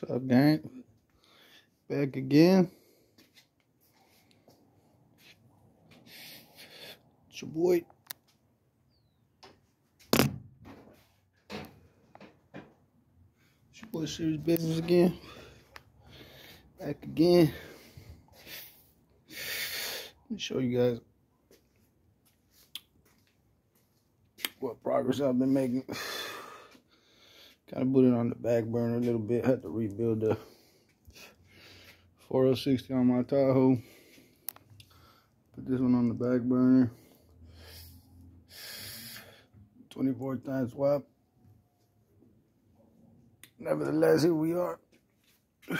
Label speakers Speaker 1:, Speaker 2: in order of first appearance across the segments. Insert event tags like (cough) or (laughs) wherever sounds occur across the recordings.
Speaker 1: What's up, gang? Back again. It's your boy. It's your boy Serious Business again. Back again. Let me show you guys what progress I've been making. Kind of put it on the back burner a little bit. Had to rebuild the 4060 on my Tahoe. Put this one on the back burner. 24 times swap. Nevertheless, here we are. (sighs)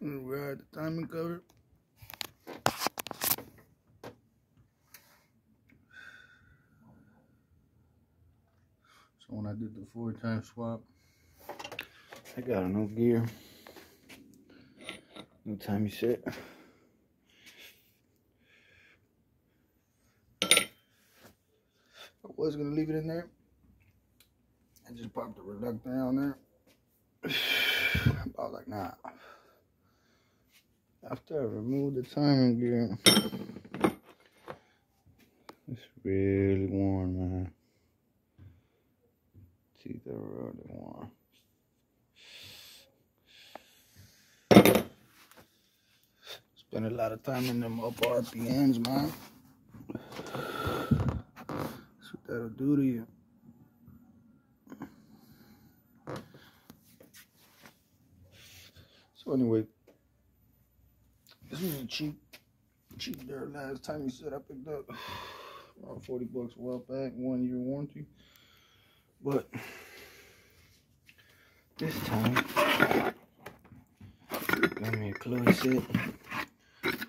Speaker 1: We're at the timing cover. So when I did the four time swap, I got a new gear, new you set. I was gonna leave it in there. I just popped the reluctor on there. (sighs) I was like, nah. After I removed the timing gear, it's really warm, man. Teeth are really worn. Spend a lot of time in them up RPMs, man. That's what that'll do to you. So anyway, this was a cheap, cheap dirt last time you said I picked up (sighs) around 40 bucks while back, one year warranty. But this time, got me a Cloyes set.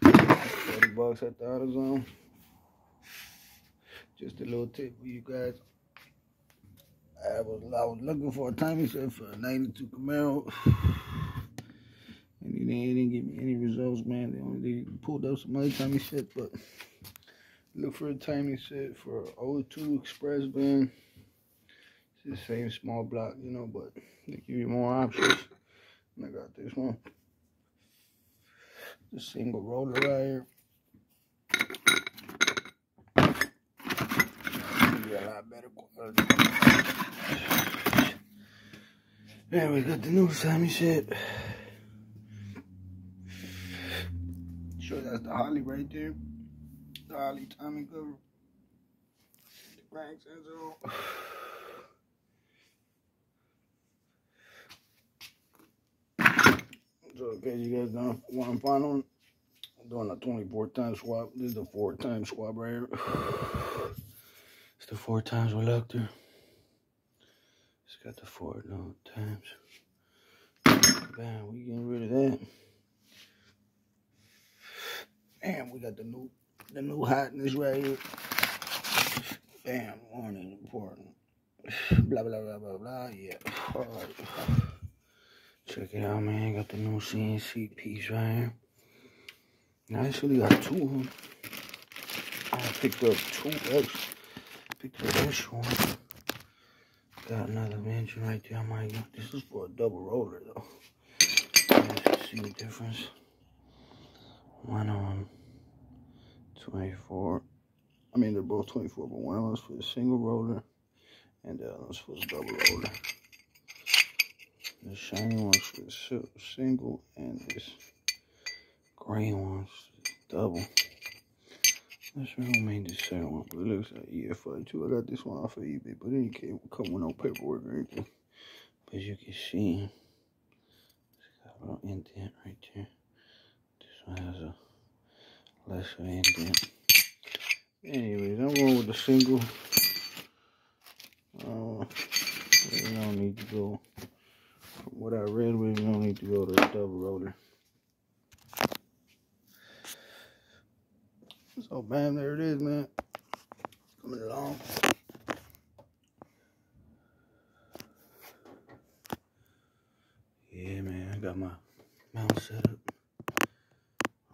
Speaker 1: 40 bucks at the AutoZone. Just a little tip for you guys. I was I was looking for a timing set for a 92 Camaro. And he didn't, didn't give me any results, man. They only they pulled up some other timing set, but look for a timing set for 02 Express van. It's the same small block, you know, but they give you more options. And I got this one. The single roller right here. A lot better quality. There we got the new timing set. Sure, that's the Holley right there. The Holley timing cover. The crank sensor on. Case you guys don't want to find one, I'm doing a 24 time swap. This is the four time swap right here. (sighs) It's the four times reluctor. It's got the four long times. Bam, we getting rid of that. Damn, we got the new the new hotness right here. Bam, warning important. (sighs) Blah blah blah blah blah. Yeah. All right. Check it out, man. Got the new CNC piece right here. I actually got two of them. I picked up two extra. Picked up this one. Got another engine right there. I might This is for a double roller, though. See the difference. One on 24. I mean, they're both 24, but one of was for the single roller, and the other one's for the double roller. The shiny one's the single, and this gray one's double. That's who made this second one, but it looks like EFI too. I got this one off of eBay, but it didn't come with no paperwork or anything. But as you can see, it's got a little indent right there. This one has a lesser indent. Anyways, I'm going with the single. Uh, we don't need to go what I read, we don't need to go to the double roller. So, bam, there it is, man. Coming along. Yeah, man, I got my mount set up.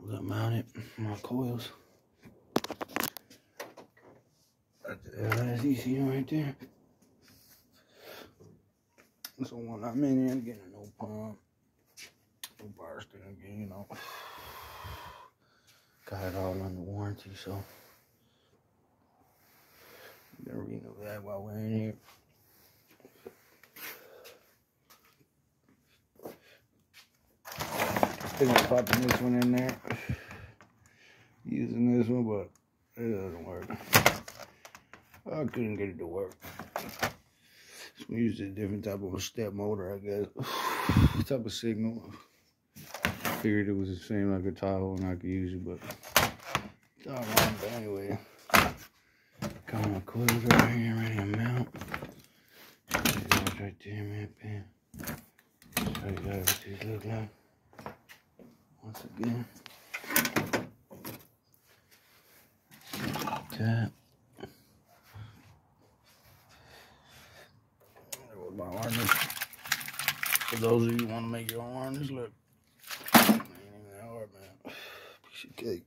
Speaker 1: I got mounted, my coils. Got the LS ECU right there. So when I'm in here, I'm getting a new pump, new bar stand again, you know. Got it all under warranty, so. Gonna renew that while we're in here. I think I'm popping this one in there. Using this one, but it doesn't work. I couldn't get it to work. Used a different type of step motor, I guess. (sighs) type of signal. Figured it was the same like a Tahoe and I could use it, but it's all wrong. But anyway, got my coils right here, ready to mount. right there, man, bam. Show you guys what these look like. Once again. Tap. my harness. For those of you who want to make your own harness, look. Ain't even that hard, man. Piece of cake.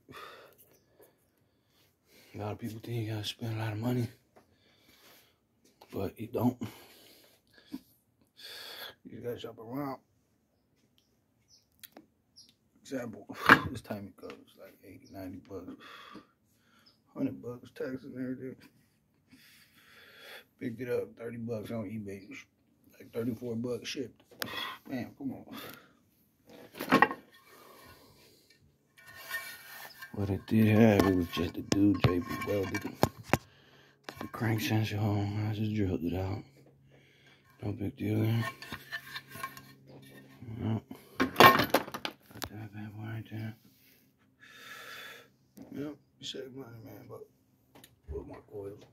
Speaker 1: A lot of people think you gotta spend a lot of money, but you don't. You gotta shop around. Example, (laughs) this time it goes like 80, 90 bucks, 100 bucks, taxes and everything. Picked it up, 30 bucks on eBay. Like 34 bucks shipped. Man, come on. What it did have, it was just a dude JB welded the crank sensor home. I just drilled it out. No big deal there. Yep. Got that bad boy right there. Yep, save money, man, but with my coils.